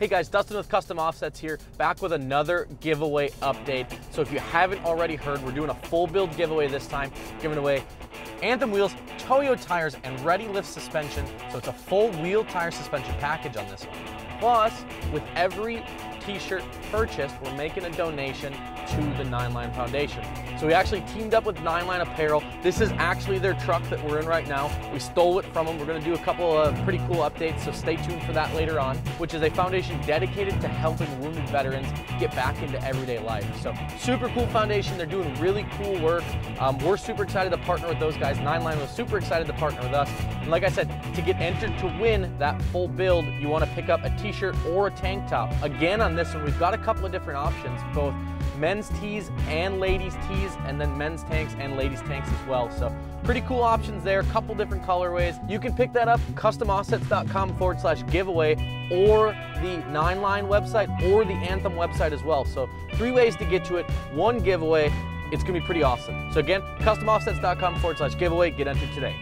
Hey guys, Dustin with Custom Offsets here, back with another giveaway update. So if you haven't already heard, we're doing a full build giveaway this time, giving away Anthem wheels, Toyo tires, and Ready Lift suspension. So it's a full wheel tire suspension package on this one. Plus, with every t-shirt purchased, we're making a donation to the Nine Line Foundation. So we actually teamed up with Nine Line Apparel. This is actually their truck that we're in right now. We stole it from them. We're gonna do a couple of pretty cool updates, so stay tuned for that later on, which is a foundation dedicated to helping wounded veterans get back into everyday life. So super cool foundation. They're doing really cool work. Um, we're super excited to partner with those guys. Nine Line was super excited to partner with us. And like I said, to get entered to win that full build, you wanna pick up a t-shirt or a tank top. Again, on this one, we've got a couple of different options, both men's tees and ladies tees, and then men's tanks and ladies tanks as well. So pretty cool options there, a couple different colorways. You can pick that up, customoffsets.com forward slash giveaway, or the Nine Line website, or the Anthem website as well. So three ways to get to it, one giveaway. It's gonna be pretty awesome. So again, customoffsets.com forward slash giveaway, get entered today.